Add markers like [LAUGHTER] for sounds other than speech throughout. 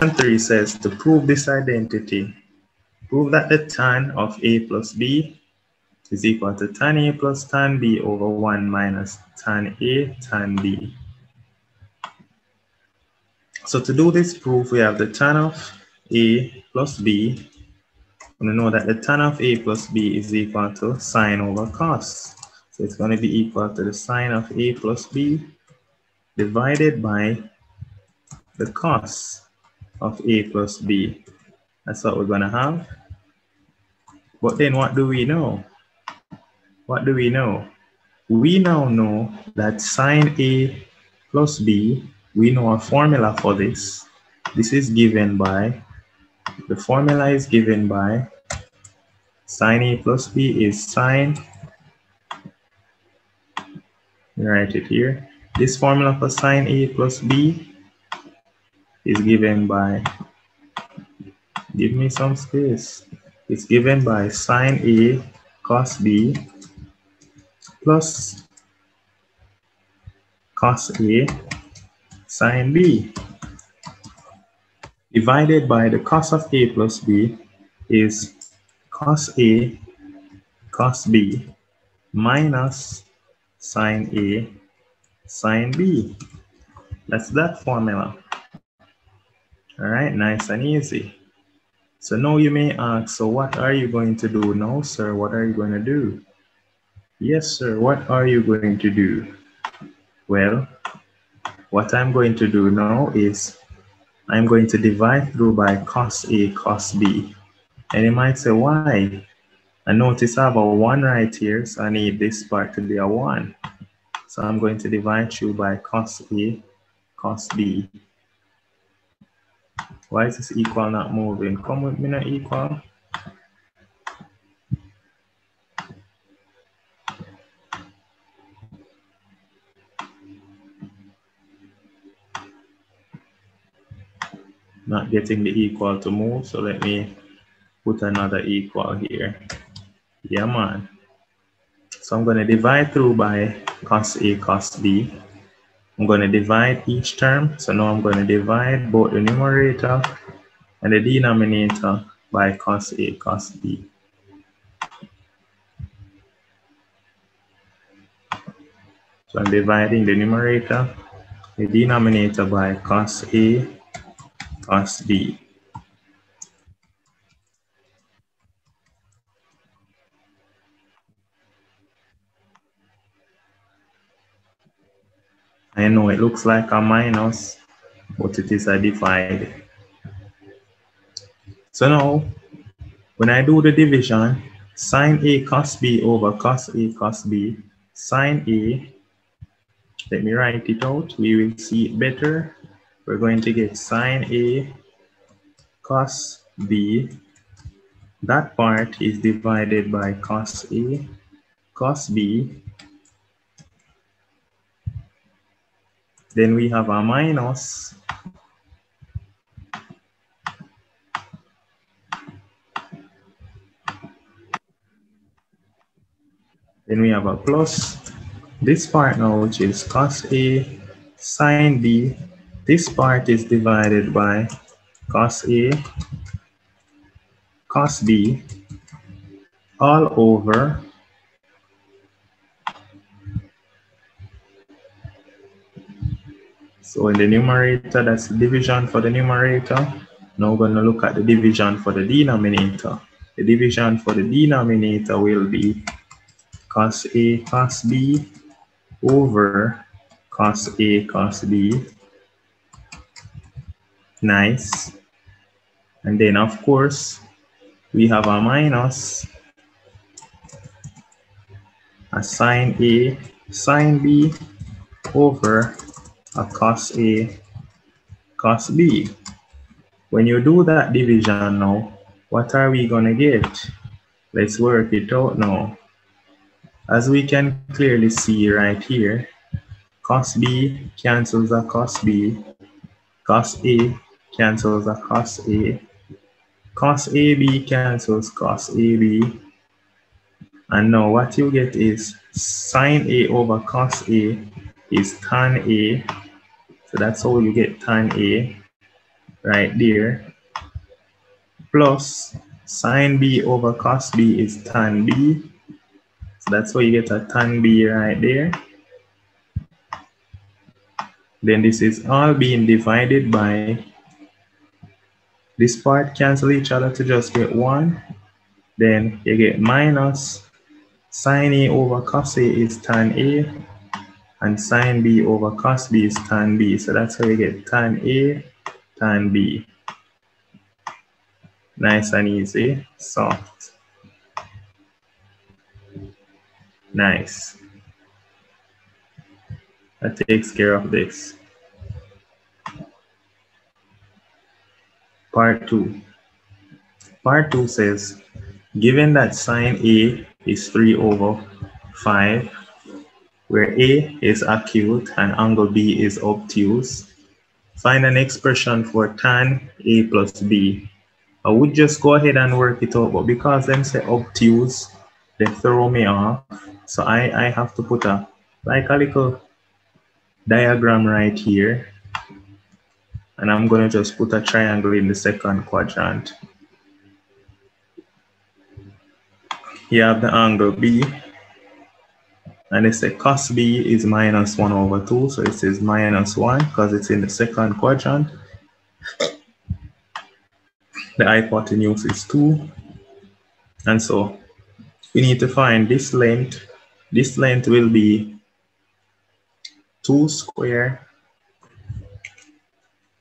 Question 3 says to prove this identity, prove that the tan of a plus b is equal to tan a plus tan b over 1 minus tan a tan b. So to do this proof, we have the tan of a plus b. We know that the tan of a plus b is equal to sine over cos. So it's going to be equal to the sine of a plus b divided by the cos of a plus b. That's what we're going to have. But then what do we know? What do we know? We now know that sine a plus b, we know a formula for this. This is given by, the formula is given by sine a plus b is sine, write it here. This formula for sine a plus b is given by, give me some space. It's given by sine A cos B plus cos A sine B divided by the cos of A plus B is cos A cos B minus sine A sine B. That's that formula. All right, nice and easy. So now you may ask, so what are you going to do now, sir? What are you going to do? Yes, sir, what are you going to do? Well, what I'm going to do now is I'm going to divide through by cos A cos B. And you might say, why? I notice I have a 1 right here, so I need this part to be a 1. So I'm going to divide through by cos A cos B. Why is this equal not moving? Come with me not equal. Not getting the equal to move, so let me put another equal here. Yeah, man. So I'm going to divide through by cos A cos B. I'm going to divide each term. So now I'm going to divide both the numerator and the denominator by cos A cos B. So I'm dividing the numerator, the denominator by cos A cos B. I know it looks like a minus, but it is a divide. So now, when I do the division, sine A cos B over cos A cos B, sine A, let me write it out, we will see it better. We're going to get sine A cos B. That part is divided by cos A cos B Then we have a minus. Then we have a plus. This part now, which is cos A sine B. This part is divided by cos A cos B all over So in the numerator, that's the division for the numerator. Now we're going to look at the division for the denominator. The division for the denominator will be cos A cos B over cos A cos B. Nice. And then of course, we have a minus a sine A sine B over a cos A cos B. When you do that division now, what are we going to get? Let's work it out now. As we can clearly see right here, cos B cancels a cos B, cos A cancels a cos A, cos AB cancels cos AB, and now what you get is sine A over cos A is tan A. So that's how you get tan A. right there plus sine b over cos b is tan b. So that's why you get a tan b right there. Then this is all being divided by this part cancel each other to just get one. Then you get minus sine A over cos A is tan A and sine B over cos B is tan B. So that's how you get tan A, tan B. Nice and easy, soft. Nice. That takes care of this. Part two. Part two says, given that sine A is 3 over 5, where A is acute and angle B is obtuse, find an expression for tan A plus B. I would just go ahead and work it out, but because them say obtuse, they throw me off. So I, I have to put a like a little diagram right here. And I'm going to just put a triangle in the second quadrant. You have the angle B. And they say cos B is minus 1 over 2. So it is minus 1 because it's in the second quadrant. The hypotenuse is 2. And so we need to find this length. This length will be 2 square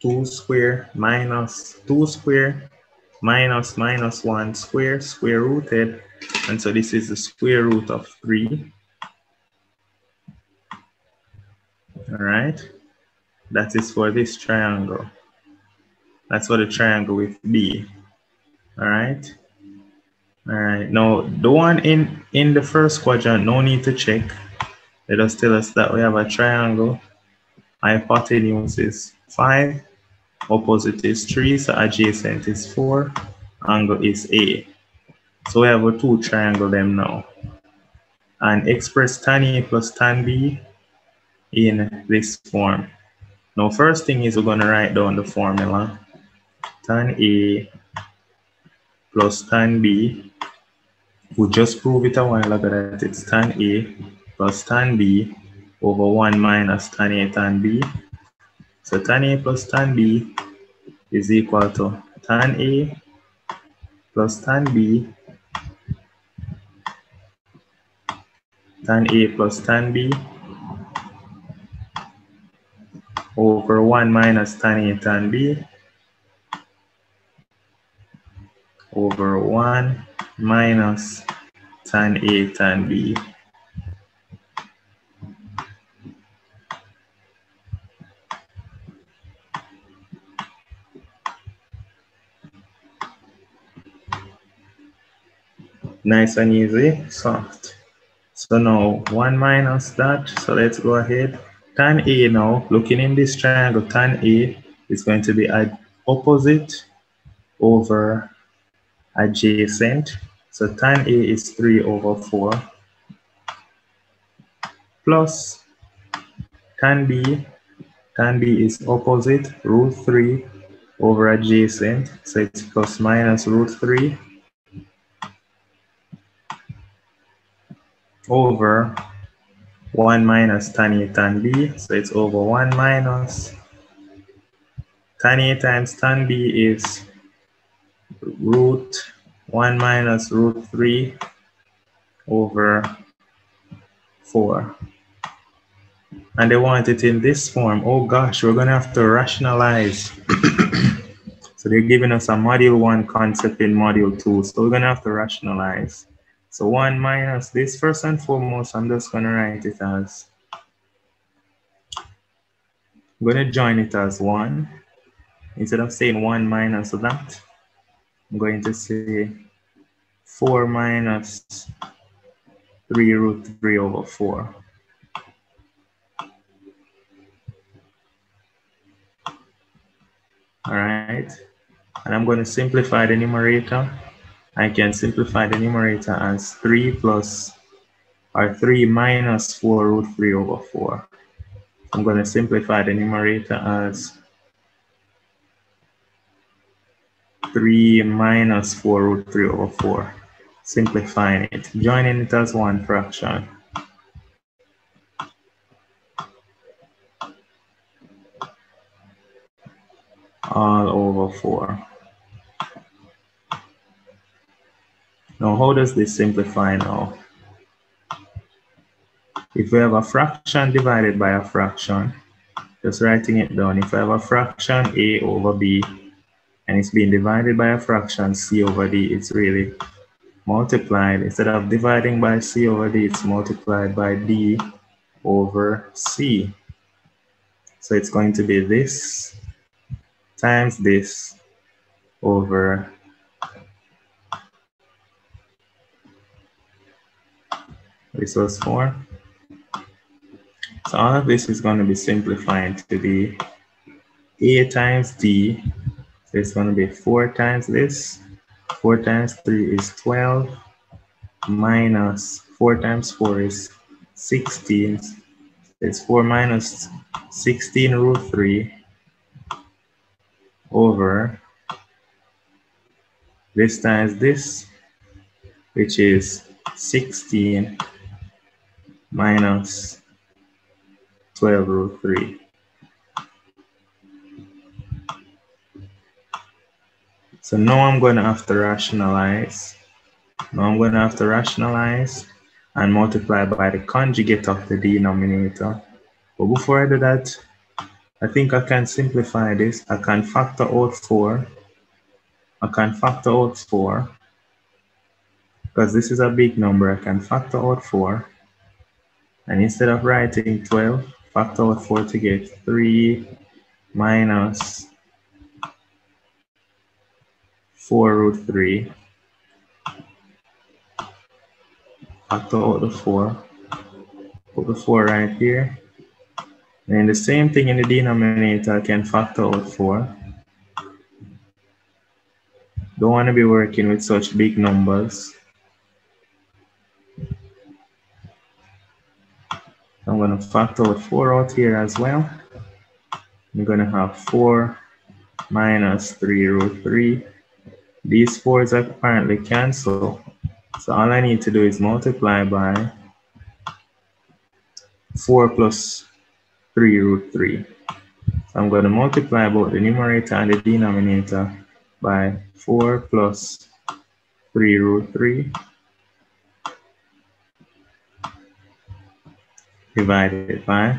2 square minus 2 square minus minus 1 square square rooted and so this is the square root of 3 all right? That is for this triangle. That's for the triangle with b. All right? All right. Now the one in in the first quadrant no need to check. Let us tell us that we have a triangle. Hypotenuse is 5 opposite is 3 so adjacent is 4 angle is a. So we have a two triangle them now. And express tan a plus tan b in this form. Now first thing is we're going to write down the formula. Tan a plus tan b. We just prove it a while ago that it's tan a plus tan b over 1 minus tan a tan b. So tan a plus tan b is equal to tan a plus tan b. Tan a plus tan b over 1 minus tan a tan b over 1 minus tan a tan b. nice and easy, soft. So now one minus that, so let's go ahead. Tan A now, looking in this triangle, tan A is going to be opposite over adjacent. So tan A is 3 over 4 plus tan B, tan B is opposite root 3 over adjacent. So it's plus minus root 3 over 1 minus tan A tan B. So it's over 1 minus tan A times tan B is root 1 minus root 3 over 4. And they want it in this form. Oh gosh, we're going to have to rationalize. [COUGHS] so they're giving us a module 1 concept in module 2. So we're going to have to rationalize. So 1 minus this, first and foremost, I'm just going to write it as, I'm going to join it as 1. Instead of saying 1 minus that, I'm going to say 4 minus 3 root 3 over 4. All right, and I'm going to simplify the numerator. I can simplify the numerator as 3 plus or 3 minus 4 root 3 over 4. I'm going to simplify the numerator as 3 minus 4 root 3 over 4. Simplifying it, joining it as one fraction. all over 4. Now, how does this simplify now? If we have a fraction divided by a fraction, just writing it down, if I have a fraction a over b, and it's being divided by a fraction c over d, it's really multiplied. Instead of dividing by c over d, it's multiplied by d over c. So it's going to be this times this over was 4. So all of this is going to be simplifying to be a times d. So it's going to be 4 times this. 4 times 3 is 12 minus 4 times 4 is 16. It's 4 minus 16 root 3 over this times this, which is 16 minus 12 root 3. So now I'm going to have to rationalize. Now I'm going to have to rationalize and multiply by the conjugate of the denominator. But before I do that, I think I can simplify this. I can factor out 4. I can factor out 4. Because this is a big number, I can factor out 4. And instead of writing 12, factor out 4 to get 3 minus 4 root 3. Factor out the 4. Put the 4 right here. And the same thing in the denominator, I can factor out 4. Don't want to be working with such big numbers. I'm going to factor out 4 out here as well. I'm going to have 4 minus 3 root 3. These 4s apparently cancel. So all I need to do is multiply by 4 plus 3 root 3. So I'm going to multiply both the numerator and the denominator by 4 plus 3 root 3 divided by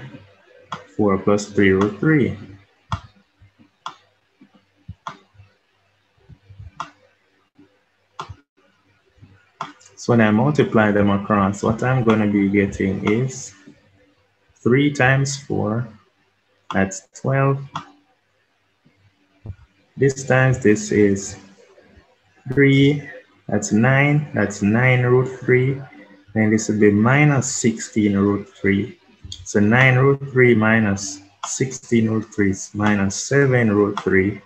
4 plus 3 root 3. So when I multiply them across, what I'm going to be getting is 3 times 4, that's 12. This times this is 3, that's 9, that's 9 root 3. Then this will be minus 16 root 3. So 9 root 3 minus 16 root 3 is minus 7 root 3.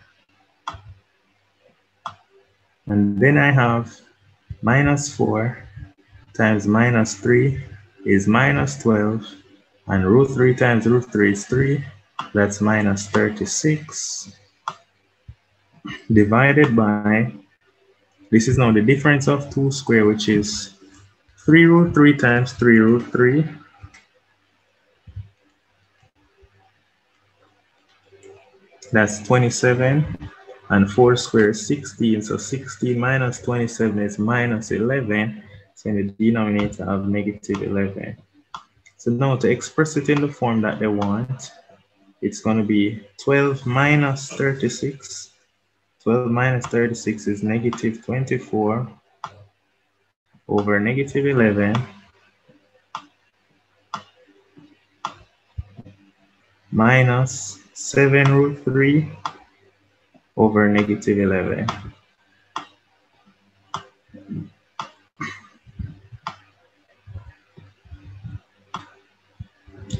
And then I have minus 4 times minus 3 is minus 12 and root 3 times root 3 is 3. That's minus 36 divided by, this is now the difference of 2 square, which is 3 root 3 times 3 root 3. That's 27. And 4 square is 16. So 16 minus 27 is minus 11. So in the denominator of negative 11. So now to express it in the form that they want, it's going to be 12 minus 36. 12 minus 36 is negative 24 over negative 11 minus 7 root 3 over negative 11.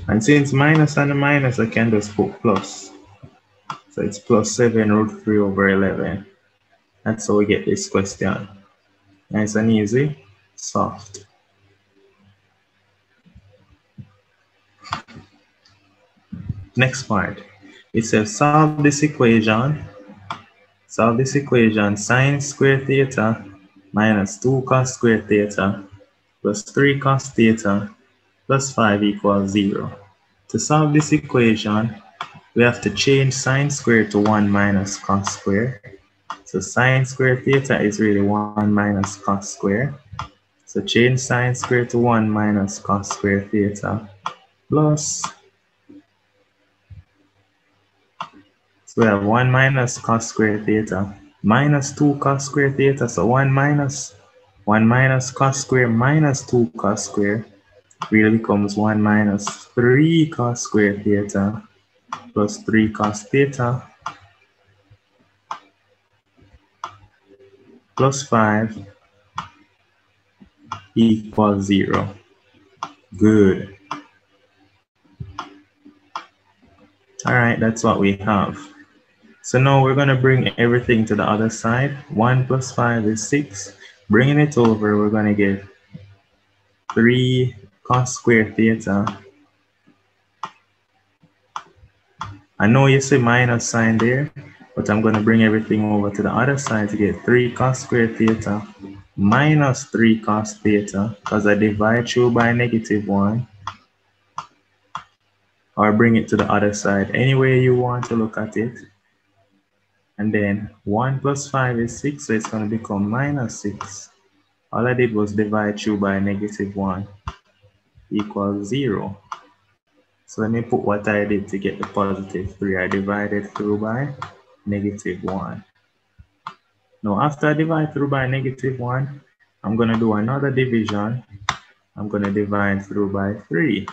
And since minus and minus, I can just put plus. So it's plus 7 root 3 over 11. That's how we get this question. Nice and easy, soft. Next part. It says solve this equation. Solve this equation, sine square theta minus 2 cos square theta plus 3 cos theta plus 5 equals 0. To solve this equation, we have to change sine square to 1 minus cos square. So sine square theta is really 1 minus cos square. So change sine square to 1 minus cos square theta plus. So we have 1 minus cos square theta minus 2 cos square theta. So 1 minus 1 minus cos square minus 2 cos square really becomes 1 minus 3 cos square theta plus 3 cos theta plus 5 equals 0. Good. All right, that's what we have. So now we're to bring everything to the other side. 1 plus 5 is 6. Bringing it over, we're to get 3 cos square theta. I know you see minus sign there, but I'm to bring everything over to the other side to get 3 cos square theta minus 3 cos theta because I divide through by negative 1 or bring it to the other side any way you want to look at it. And then 1 plus 5 is 6, so it's going to become minus 6. All I did was divide through by negative 1 equals 0. So let me put what I did to get the positive 3. I divided through by negative 1. Now after I divide through by negative 1, I'm going to do another division. I'm going to divide through by 3.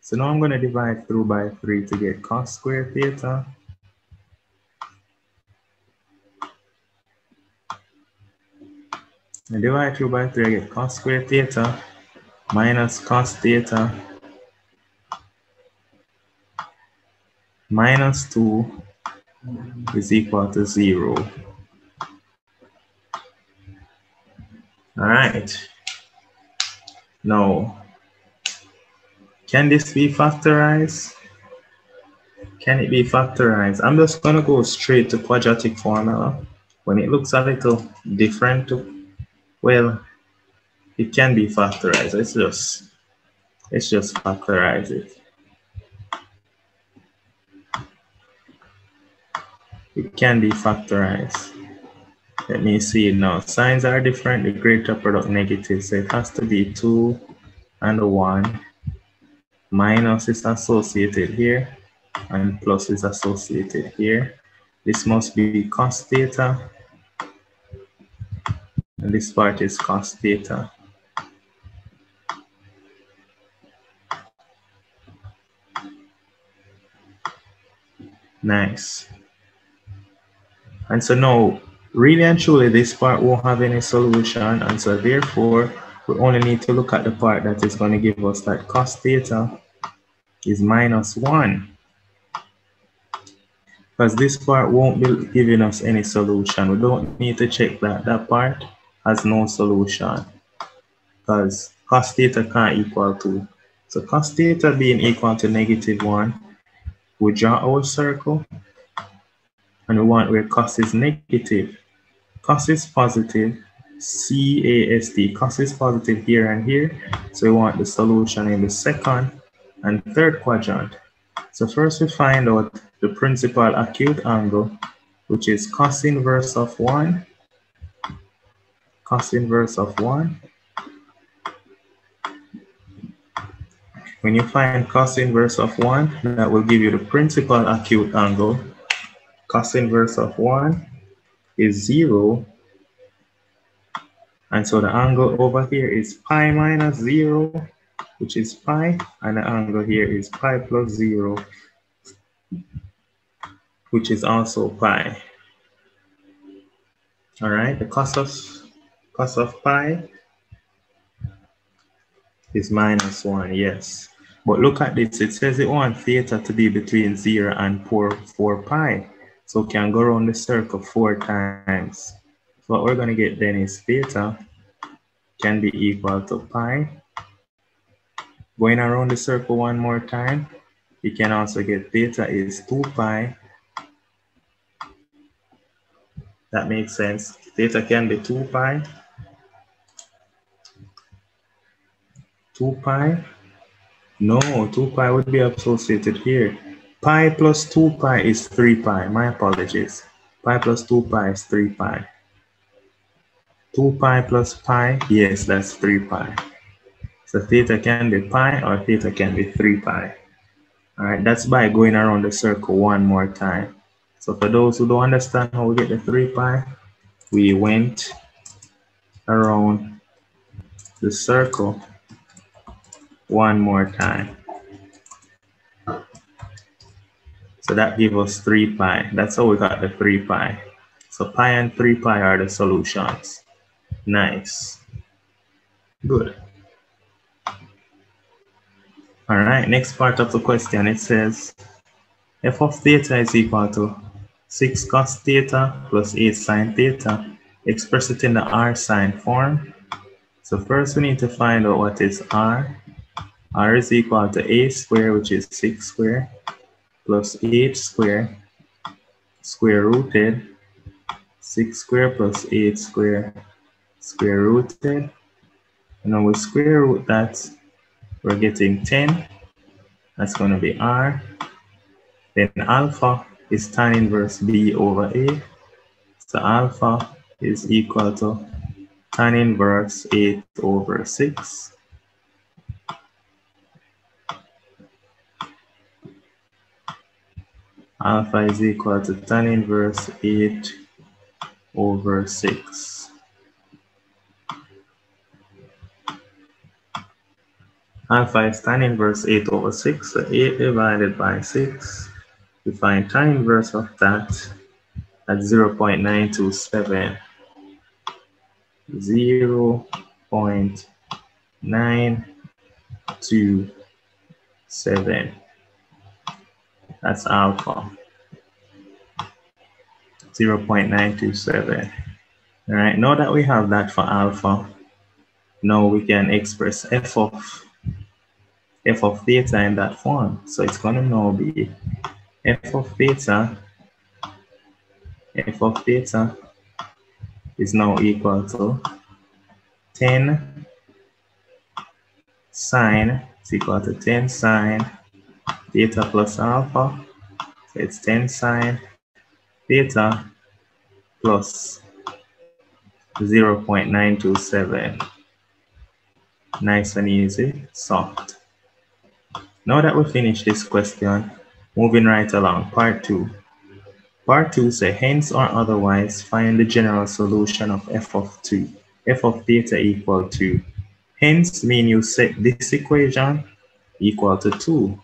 So now I'm going to divide through by 3 to get cos square theta I divide through by 3, I get cos square theta minus cos theta minus 2 is equal to 0. All right. Now, can this be factorized? Can it be factorized? I'm just to go straight to quadratic formula. When it looks a little different to, well, it can be factorized. Let's just let's just factorize it. It can be factorized. Let me see now. Signs are different. The greater product negative, so it has to be two and one. Minus is associated here, and plus is associated here. This must be cos theta and this part is cos theta. Nice. And so now, really and truly, this part won't have any solution. And so therefore, we only need to look at the part that is going to give us that cos theta is minus 1. Because this part won't be giving us any solution. We don't need to check that, that part has no solution because cos theta can't equal to. So cos theta being equal to negative 1, we draw our circle and we want where cos is negative. Cos is positive, C-A-S-T. Cos is positive here and here. So we want the solution in the second and third quadrant. So first we find out the principal acute angle, which is cos inverse of 1 cos inverse of 1. When you find cos inverse of 1, that will give you the principal acute angle. Cos inverse of 1 is 0. And so the angle over here is pi minus 0, which is pi. And the angle here is pi plus 0, which is also pi. All right, the cos of cos of pi is minus 1, yes. But look at this, it says it wants theta to be between 0 and 4, 4 pi. So can go around the circle four times. So what we're going to get then is theta can be equal to pi. Going around the circle one more time, you can also get theta is 2 pi That makes sense. Theta can be 2 pi. 2 pi. No, 2 pi would be associated here. Pi plus 2 pi is 3 pi. My apologies. Pi plus 2 pi is 3 pi. 2 pi plus pi, yes, that's 3 pi. So theta can be pi or theta can be 3 pi. All right, that's by going around the circle one more time. So for those who don't understand how we get the 3 pi, we went around the circle one more time. So that gives us 3 pi. That's how we got the 3 pi. So pi and 3 pi are the solutions. Nice. Good. All right, next part of the question, it says f of theta is equal to 6 cos theta plus 8 sine theta. Express it in the r sine form. So first we need to find out what is r. r is equal to a squared, which is 6 squared, plus 8 square square rooted, 6 square plus 8 square square rooted. And then we square root that, we're getting 10. That's going to be r. Then alpha is tan inverse B over A. So alpha is equal to tan inverse 8 over 6. Alpha is equal to tan inverse 8 over 6. Alpha is tan inverse 8 over 6, so 8 divided by 6 we find tan inverse of that at 0 0.927. 0 0.927. That's alpha. 0 0.927. All right, now that we have that for alpha, now we can express f of f of theta in that form. So it's going to now be f of theta, f of theta is now equal to 10 sine is equal to 10 sine theta plus alpha. So it's 10 sine theta plus 0 0.927. Nice and easy, soft. Now that we finish this question, Moving right along, part two. Part two say hence or otherwise find the general solution of f of 2, f of theta equal to. Hence mean you set this equation equal to 2.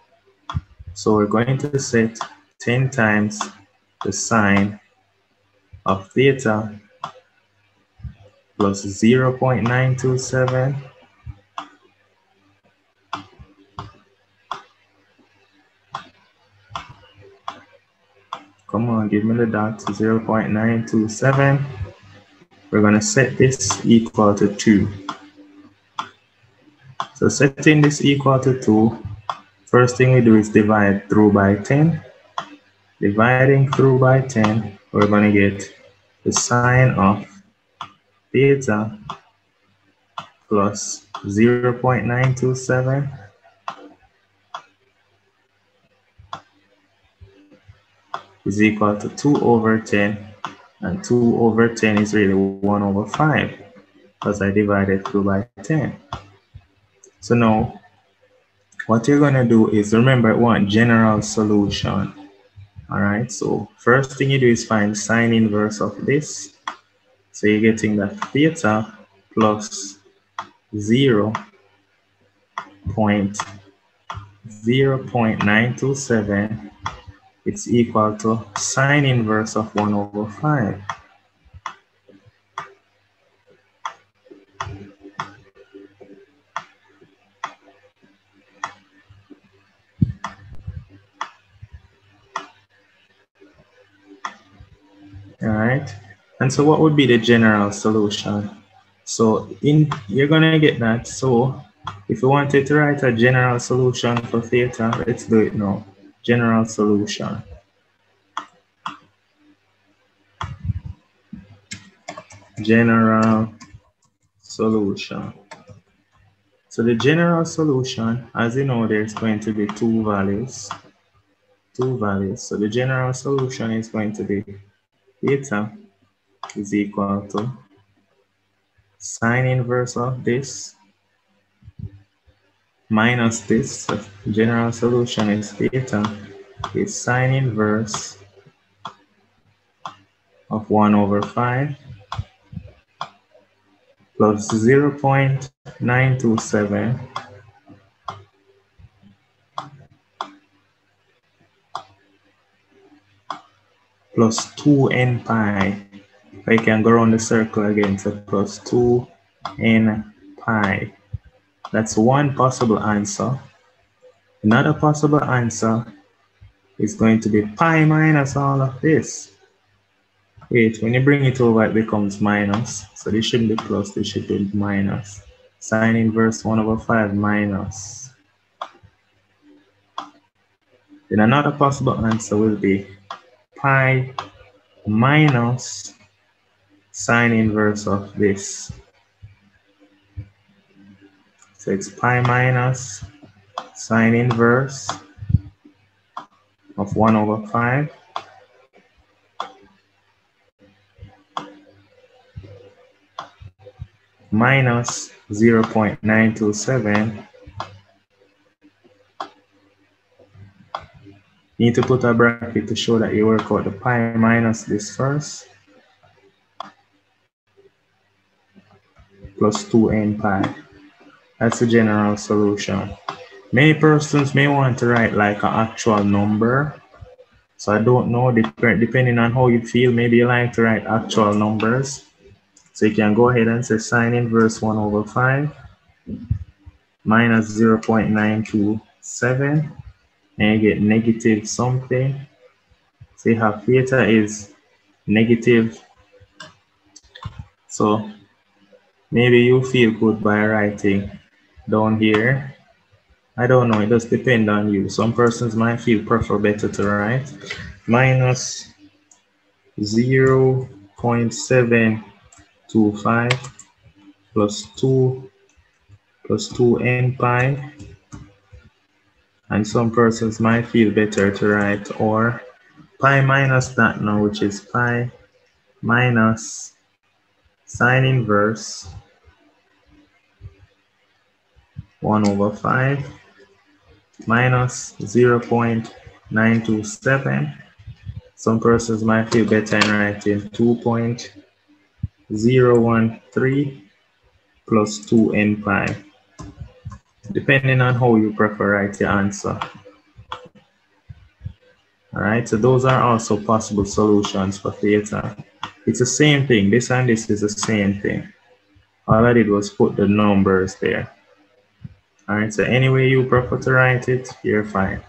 So we're going to set 10 times the sine of theta plus 0 0.927 Come on, give me the dot 0 0.927. We're going to set this equal to 2. So setting this equal to 2, first thing we do is divide through by 10. Dividing through by 10, we're going to get the sine of theta plus 0 0.927 is equal to 2 over 10 and 2 over 10 is really 1 over 5 because I divided 2 by 10. So now what you're going to do is remember one general solution. All right, so first thing you do is find sine inverse of this. So you're getting that theta plus 0 point 0 0.927 it's equal to sine inverse of 1 over 5. All right. And so what would be the general solution? So in you're gonna get that. So if you wanted to write a general solution for theta, let's do it now general solution. general solution. So the general solution, as you know, there's going to be two values, two values. So the general solution is going to be theta is equal to sine inverse of this minus this. So general solution is theta is sine inverse of 1 over 5 plus 0 0.927 plus 2n pi. I can go around the circle again, so plus 2n pi. That's one possible answer. Another possible answer is going to be pi minus all of this. Wait, when you bring it over, it becomes minus. So this shouldn't be plus, this should be minus. Sine inverse 1 over 5 minus. Then another possible answer will be pi minus sine inverse of this. So it's pi minus sine inverse of 1 over 5 minus 0.927 need to put a bracket to show that you work out the pi minus this first. Plus 2n pi. That's the general solution. Many persons may want to write like an actual number. So I don't know depending on how you feel maybe you like to write actual numbers. So you can go ahead and say sine inverse 1 over 5 minus 0 0.927 and get negative something. So you have theta is negative. So maybe you feel good by writing down here. I don't know, it does depend on you. Some persons might feel prefer better to write minus 0 0.7 2 5 plus 2 plus 2n pi and some persons might feel better to write or pi minus that now which is pi minus sine inverse 1 over 5 minus 0 0.927 some persons might feel better in writing 2. 013 plus 2n pi, depending on how you prefer write your answer. All right, so those are also possible solutions for theta. It's the same thing. This and this is the same thing. All I did was put the numbers there. All right, so any way you prefer to write it, you're fine.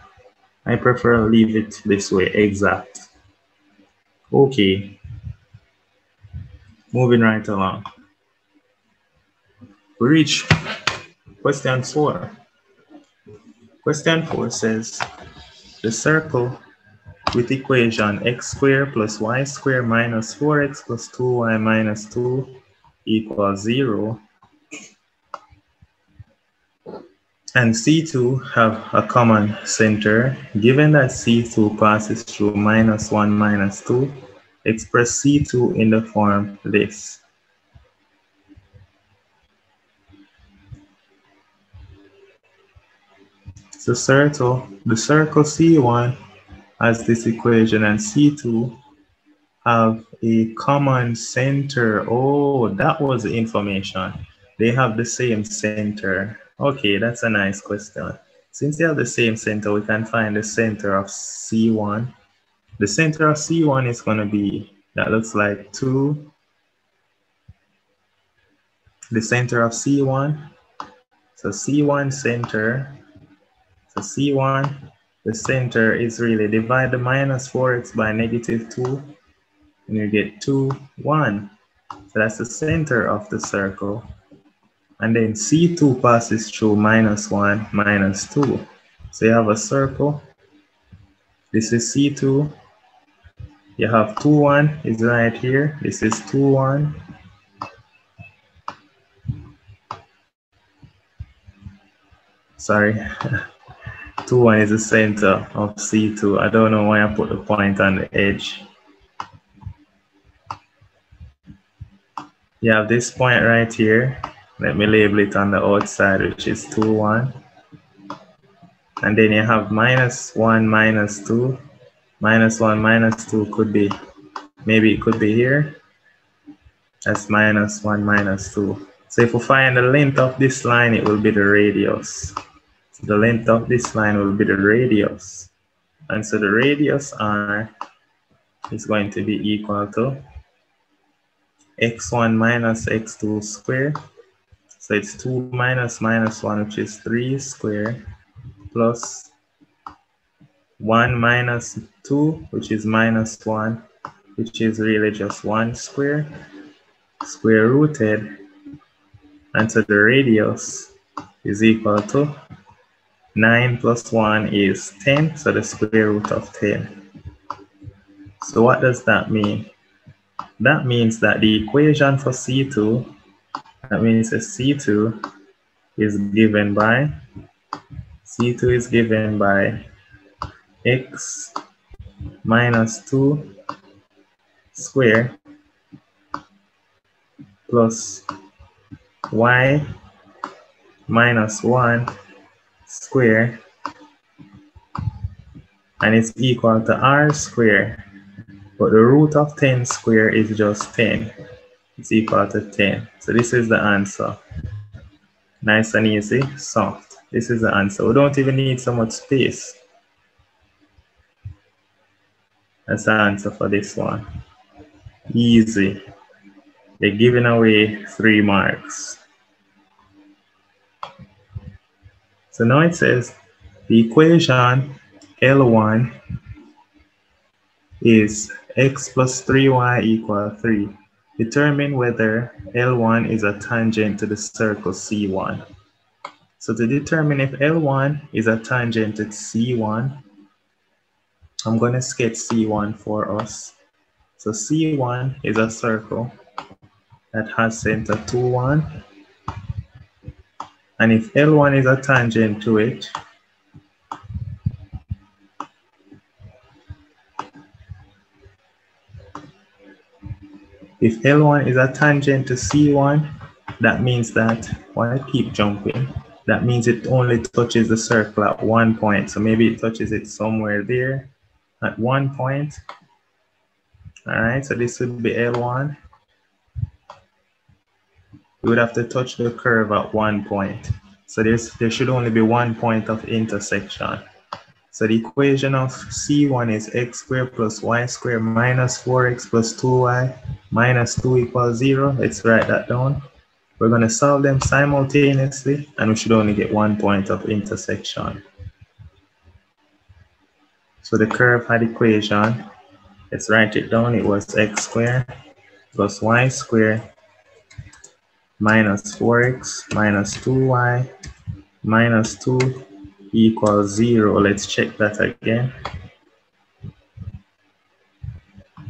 I prefer leave it this way, exact. Okay, Moving right along. We reach question four. Question four says the circle with equation x squared plus y squared minus 4x plus 2y minus 2 equals 0 and C2 have a common center given that C2 passes through minus 1 minus 2 express C2 in the form this. So circle, the circle C1 has this equation and C2 have a common center. Oh, that was the information. They have the same center. Okay, that's a nice question. Since they have the same center, we can find the center of C1 the center of C1 is going to be, that looks like 2. The center of C1. So C1 center the C1, the center is really divide the minus 4x by negative 2, and you get 2, 1. So that's the center of the circle. And then C2 passes through minus 1, minus 2. So you have a circle. This is C2. You have 2, 1 is right here. This is 2, 1. Sorry. [LAUGHS] 2, 1 is the center of C2. I don't know why I put the point on the edge. You have this point right here. Let me label it on the outside, which is 2, 1. And then you have minus 1, minus 2. Minus 1, minus 2 could be, maybe it could be here. That's minus 1, minus 2. So if we find the length of this line, it will be the radius. The length of this line will be the radius. And so the radius r is going to be equal to x1 minus x2 squared. So it's 2 minus minus 1, which is 3 squared, plus 1 minus 2, which is minus 1, which is really just 1 square, square rooted. And so the radius is equal to 9 plus 1 is 10, so the square root of 10. So what does that mean? That means that the equation for C2, that means that C2 is given by, C2 is given by x minus 2 square plus y minus 1 square and it's equal to r square. But the root of 10 square is just 10 it's equal to 10 so this is the answer. Nice and easy soft. This is the answer. We don't even need so much space. That's the answer for this one. Easy. They're giving away three marks So now it says the equation L1 is x plus 3y equal 3. Determine whether L1 is a tangent to the circle C1. So to determine if L1 is a tangent to C1, I'm going to sketch C1 for us. So C1 is a circle that has center 2, 1, and if L1 is a tangent to it, if L1 is a tangent to C1, that means that, why I keep jumping, that means it only touches the circle at one point. So maybe it touches it somewhere there at one point. All right, so this would be L1 we would have to touch the curve at one point. So there's, there should only be one point of intersection. So the equation of C1 is x squared plus y squared minus 4x plus 2y minus 2 equals 0. Let's write that down. We're going to solve them simultaneously, and we should only get one point of intersection. So the curve had equation, let's write it down. It was x squared plus y squared minus 4x minus 2y minus 2 equals 0. Let's check that again.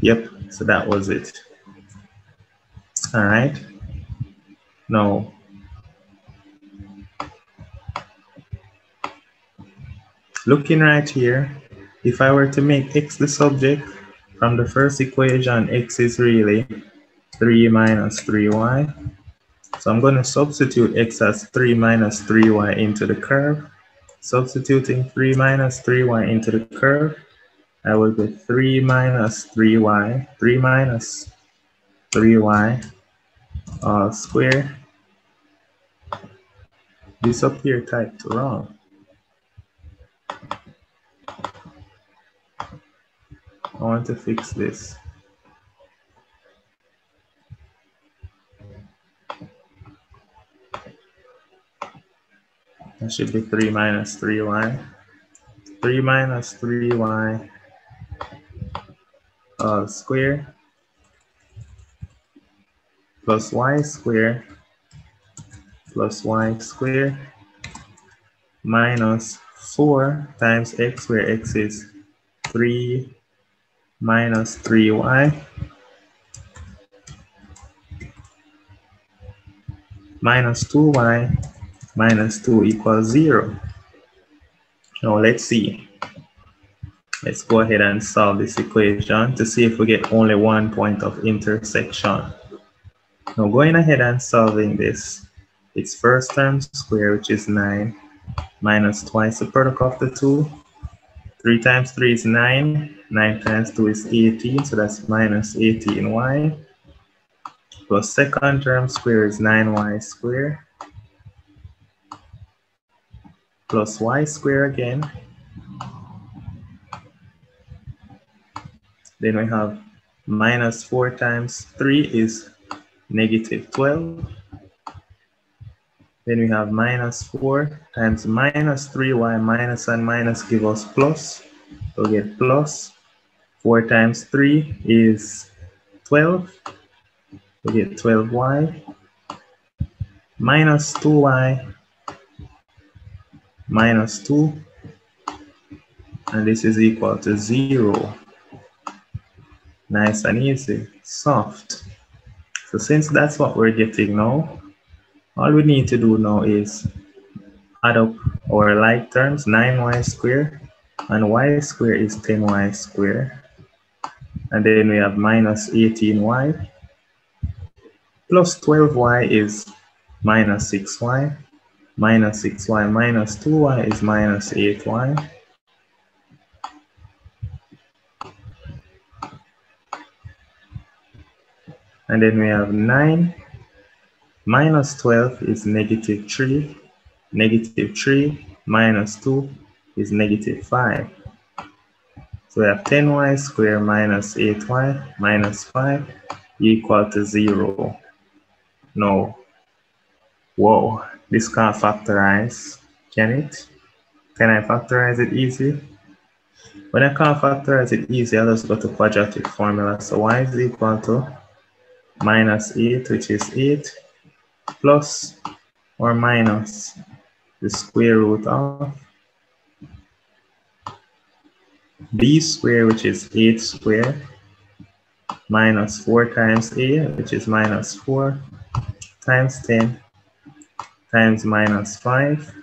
Yep, so that was it. All right. Now, looking right here, if I were to make x the subject, from the first equation, x is really 3 minus 3y so I'm going to substitute x as 3 minus 3y into the curve. Substituting 3 minus 3y into the curve, I will get 3 minus 3y, 3 minus 3y all uh, square. This up here typed wrong. I want to fix this. That should be 3 minus 3y. 3 minus 3y uh, square plus y square plus y square minus 4 times x where x is 3 minus 3y minus 2y minus 2 equals 0. Now let's see. Let's go ahead and solve this equation to see if we get only one point of intersection. Now going ahead and solving this, it's first term square, which is 9, minus twice the product of the two. 3 times 3 is 9, 9 times 2 is 18, so that's minus 18y. Plus second term square is 9y squared. Plus y squared again. Then we have minus 4 times 3 is negative 12. Then we have minus 4 times minus 3y minus and minus give us plus. We'll get plus 4 times 3 is 12. We get 12y minus 2y minus 2 and this is equal to 0. Nice and easy, soft. So since that's what we're getting now, all we need to do now is add up our like terms, 9y squared, and y squared is 10y squared. And then we have minus 18y, plus 12y is minus 6y, minus 6y minus 2y is minus 8y. And then we have 9 minus 12 is negative 3. Negative 3 minus 2 is negative 5. So we have 10y squared minus 8y minus 5 equal to 0. No. Whoa, this can't factorize, can it? Can I factorize it easy? When I can't factorize it easy, I'll just go to quadratic formula. So y is equal to minus 8, which is 8, plus or minus the square root of b squared, which is 8 squared, minus 4 times a, which is minus 4, times 10, times minus 5,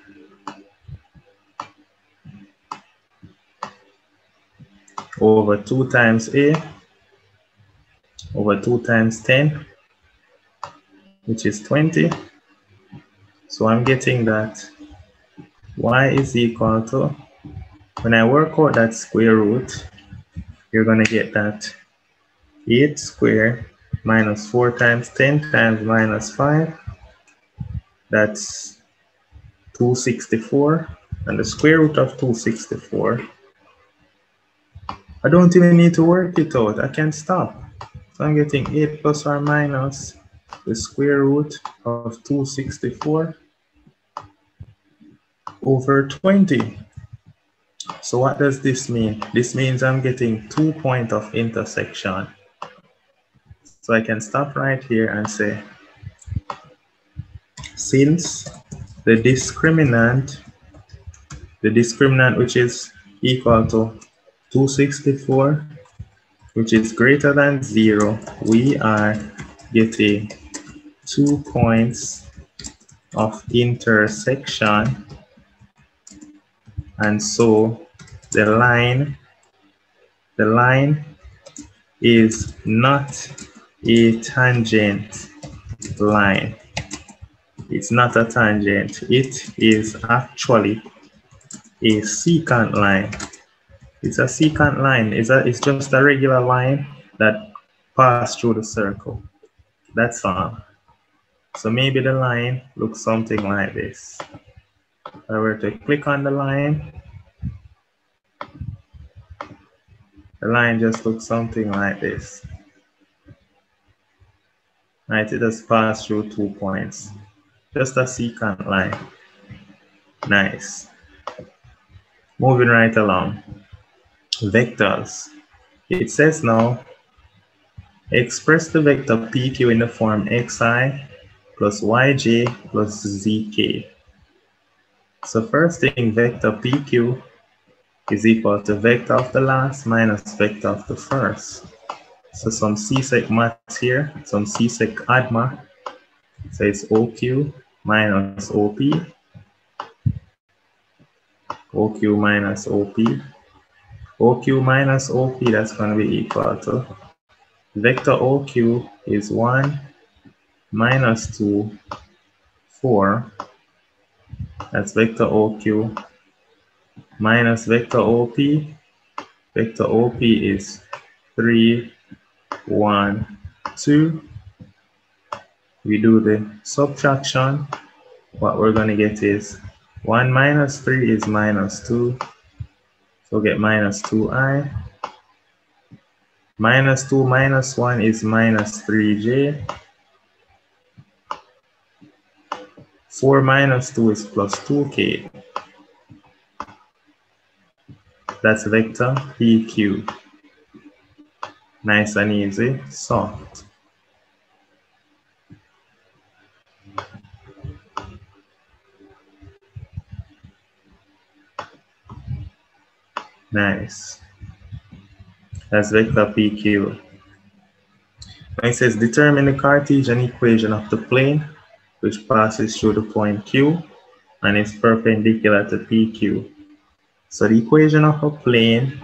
over 2 times a, over 2 times 10, which is 20. So I'm getting that y is equal to, when I work out that square root, you're going to get that 8 squared minus 4 times 10 times minus 5. That's 264. And the square root of 264. I don't even need to work it out. I can stop. So I'm getting 8 plus or minus the square root of 264 over 20. So what does this mean? This means I'm getting two point of intersection. So I can stop right here and say, since the discriminant, the discriminant which is equal to 264 which is greater than zero, we are getting two points of intersection. And so the line, the line is not a tangent line. It's not a tangent. It is actually a secant line. It's a secant line. It's, a, it's just a regular line that pass through the circle. That's all. So maybe the line looks something like this. If I were to click on the line, the line just looks something like this. Right, it just pass through two points. Just a secant line. Nice. Moving right along vectors. It says now, express the vector pq in the form xi plus yj plus zk. So first thing, vector pq is equal to vector of the last minus vector of the first. So some CSEC here, some CSEC Add Math. So it's OQ minus OP OQ minus OP. OQ minus OP, that's going to be equal to vector OQ is 1 minus 2, 4. That's vector OQ minus vector OP. Vector OP is 3, 1, 2. We do the subtraction. What we're going to get is 1 minus 3 is minus 2. So get minus 2i. Minus 2 minus 1 is minus 3j. 4 minus 2 is plus 2k. That's vector PQ. Nice and easy, soft. Nice. That's vector PQ. Now it says determine the Cartesian equation of the plane which passes through the point Q and is perpendicular to PQ. So the equation of a plane,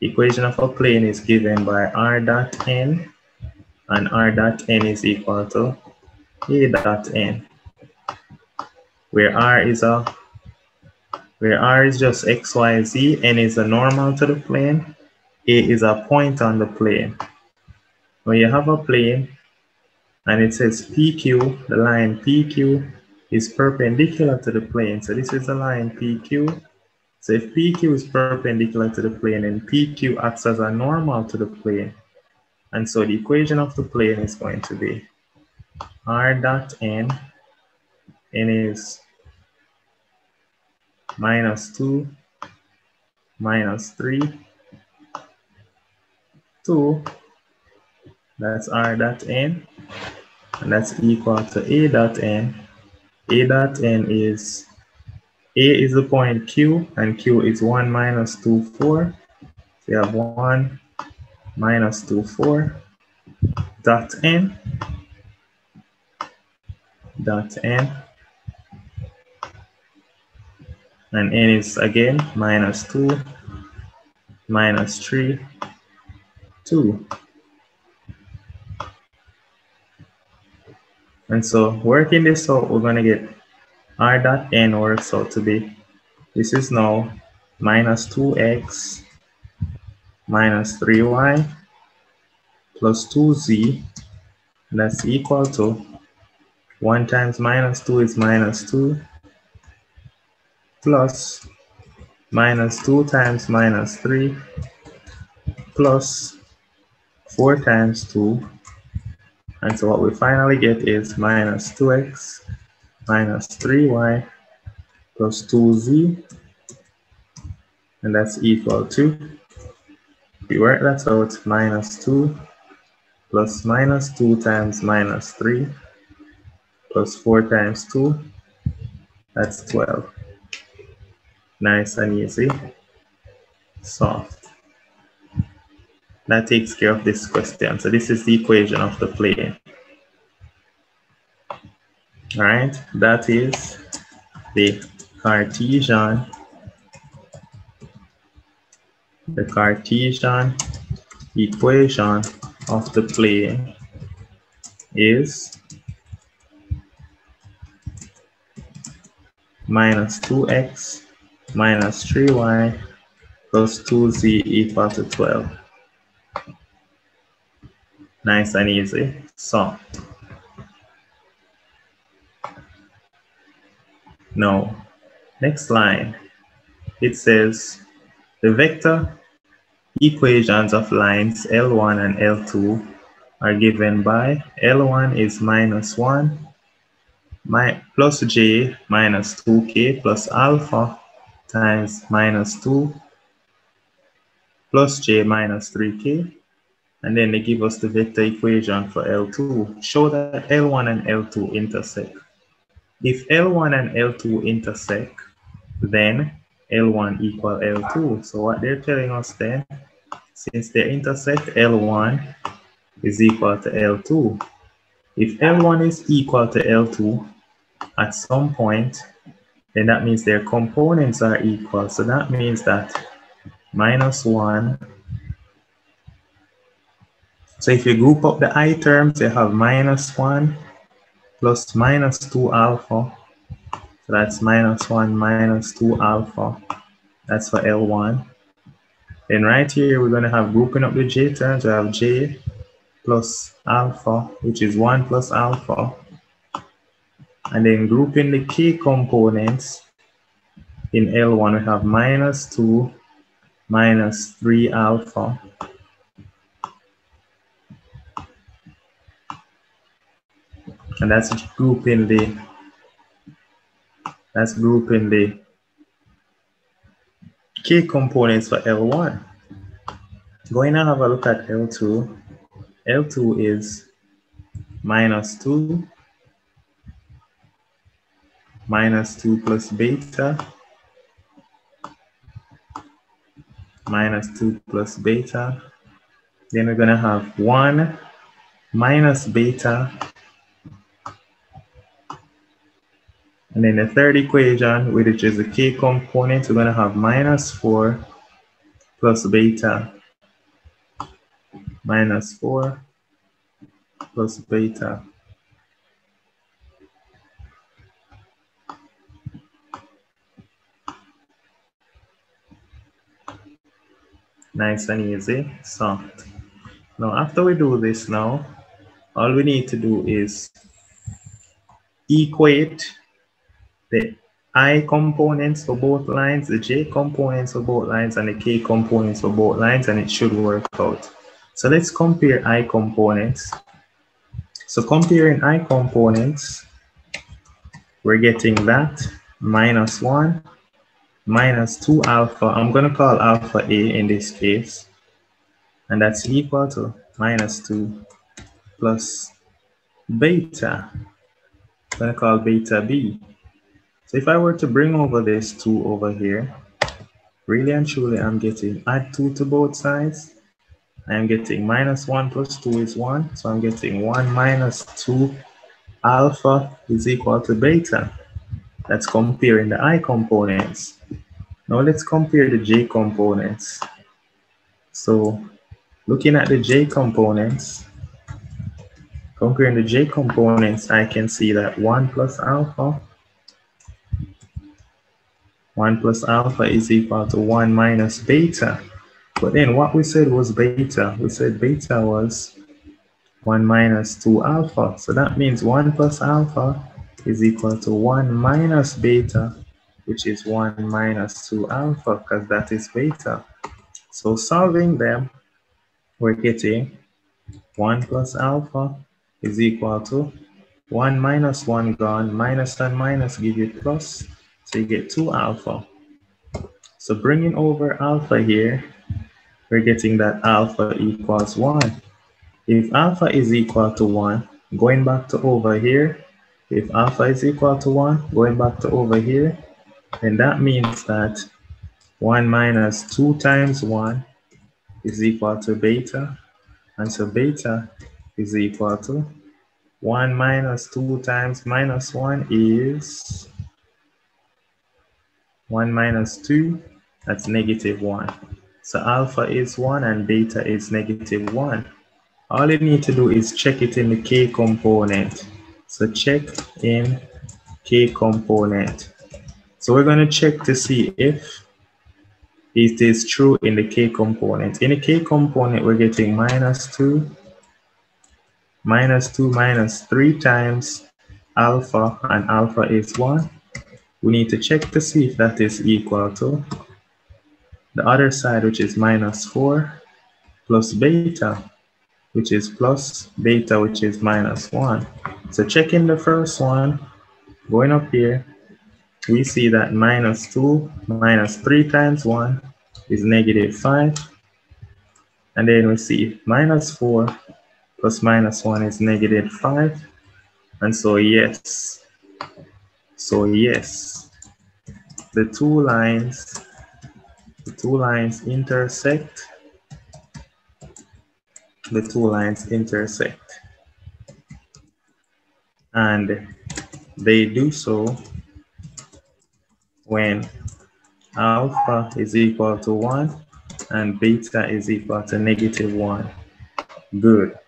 equation of a plane is given by R dot n and R dot n is equal to A dot n, where R is a where r is just x, y, z, n is a normal to the plane, a is a point on the plane. When you have a plane and it says PQ, the line PQ is perpendicular to the plane. So this is the line PQ. So if PQ is perpendicular to the plane and PQ acts as a normal to the plane, and so the equation of the plane is going to be r dot n, n is minus 2 minus 3 2 that's r dot n. And that's equal to a dot n. A dot n is a is the point q and q is 1 minus 2 4 so you have 1 minus 2 4 dot n dot n and n is again minus 2 minus 3 2 and so working this out we're going to get r dot n works out to be this is now minus 2x minus 3y plus 2z that's equal to 1 times minus 2 is minus 2 plus minus 2 times minus 3 plus 4 times 2. And so what we finally get is minus 2x minus 3y plus 2z. And that's equal to, we work that out, minus 2 plus minus 2 times minus 3 plus 4 times 2, that's 12 nice and easy, soft. That takes care of this question. So this is the equation of the plane. All right, that is the Cartesian, the Cartesian equation of the plane is minus 2x minus 3y plus 2z equal to 12. Nice and easy. So, now, next line, it says the vector equations of lines L1 and L2 are given by L1 is minus 1 my, plus j minus 2k plus alpha times minus 2 plus j minus 3k. And then they give us the vector equation for L2. Show that L1 and L2 intersect. If L1 and L2 intersect, then L1 equal L2. So what they're telling us then, since they intersect, L1 is equal to L2. If L1 is equal to L2, at some point, then that means their components are equal. So that means that minus 1. So if you group up the i terms, you have minus 1 plus minus 2 alpha. So that's minus 1 minus 2 alpha. That's for L1. Then right here, we're going to have grouping up the j terms. We have j plus alpha, which is 1 plus alpha and then grouping the k components, in L1 we have minus 2 minus 3 alpha. And that's grouping the that's grouping the k components for L1. Going to have a look at L2. L2 is minus 2 minus 2 plus beta minus 2 plus beta. Then we're going to have 1 minus beta. And then the third equation, which is the k component, we're going to have minus 4 plus beta minus 4 plus beta. Nice and easy, soft. Now, after we do this now, all we need to do is equate the I components for both lines, the J components for both lines, and the K components for both lines, and it should work out. So let's compare I components. So comparing I components, we're getting that minus 1 minus 2 alpha. I'm going to call alpha A in this case. And that's equal to minus 2 plus beta. I'm going to call beta B. So if I were to bring over this 2 over here, really and truly I'm getting add 2 to both sides. I am getting minus 1 plus 2 is 1. So I'm getting 1 minus 2 alpha is equal to beta. That's comparing the I components. Now let's compare the J components. So looking at the J components, comparing the J components, I can see that 1 plus alpha, 1 plus alpha is equal to 1 minus beta. But then what we said was beta. We said beta was 1 minus 2 alpha. So that means 1 plus alpha is equal to 1 minus beta, which is 1 minus 2 alpha, because that is beta. So solving them, we're getting 1 plus alpha is equal to 1 minus 1 gone, minus and minus give you plus, so you get 2 alpha. So bringing over alpha here, we're getting that alpha equals 1. If alpha is equal to 1, going back to over here, if alpha is equal to 1, going back to over here, then that means that 1 minus 2 times 1 is equal to beta. And so beta is equal to 1 minus 2 times minus 1 is 1 minus 2, that's negative 1. So alpha is 1 and beta is negative 1. All you need to do is check it in the k component. So check in K component. So we're going to check to see if it is true in the K component. In the K component, we're getting minus 2, minus 2 minus 3 times alpha, and alpha is 1. We need to check to see if that is equal to the other side, which is minus 4, plus beta, which is plus beta, which is minus 1. So checking the first one, going up here, we see that minus 2 minus 3 times 1 is negative 5. And then we see minus 4 plus minus 1 is negative 5. And so yes, so yes, the two lines, the two lines intersect, the two lines intersect and they do so when alpha is equal to 1 and beta is equal to negative 1. Good.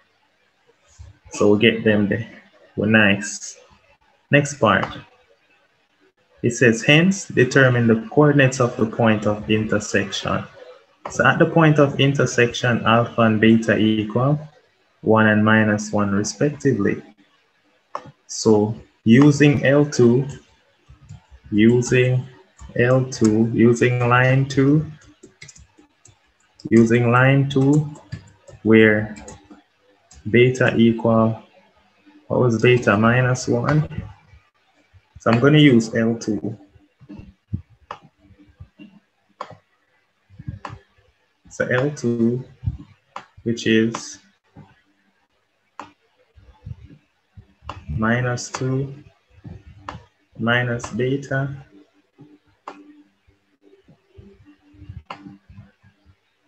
So we'll get them there. We're nice. Next part. It says, hence, determine the coordinates of the point of intersection. So at the point of intersection, alpha and beta equal 1 and minus 1 respectively. So using L2, using L2, using line 2, using line 2, where beta equal, what was beta, minus 1? So I'm going to use L2. So L2, which is minus 2 minus beta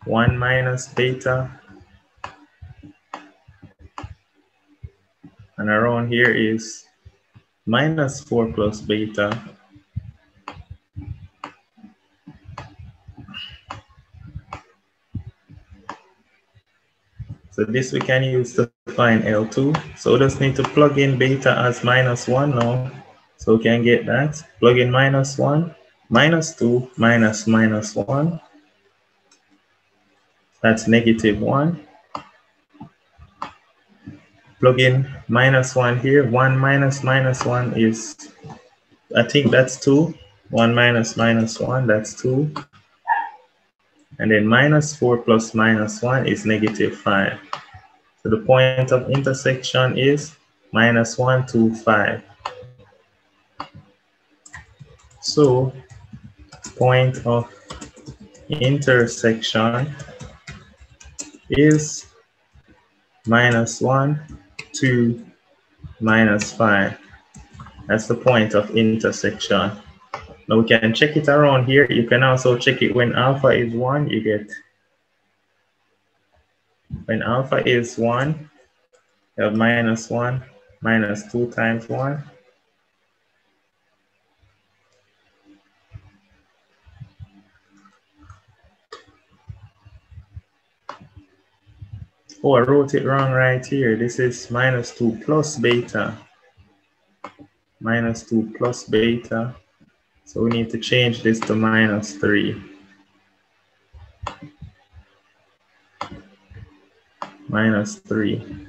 one minus beta and around here is minus 4 plus beta So this we can use to find L2. So we just need to plug in beta as minus 1 now. So we can get that. Plug in minus 1, minus 2, minus minus 1. That's negative 1. Plug in minus 1 here. 1 minus minus 1 is, I think that's 2. 1 minus minus 1, that's 2. And then minus 4 plus minus 1 is negative 5. So the point of intersection is minus 1, 2, 5. So point of intersection is minus 1, 2, minus 5. That's the point of intersection. Now we can check it around here. You can also check it when alpha is 1, you get, when alpha is 1, you have minus 1, minus 2 times 1. Oh, I wrote it wrong right here. This is minus 2 plus beta. Minus 2 plus beta. So we need to change this to minus 3. Minus 3.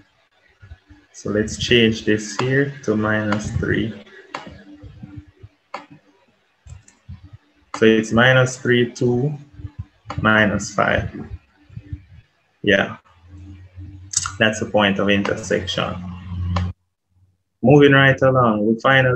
So let's change this here to minus 3. So it's minus 3, 2, minus 5. Yeah, that's the point of intersection. Moving right along, we finally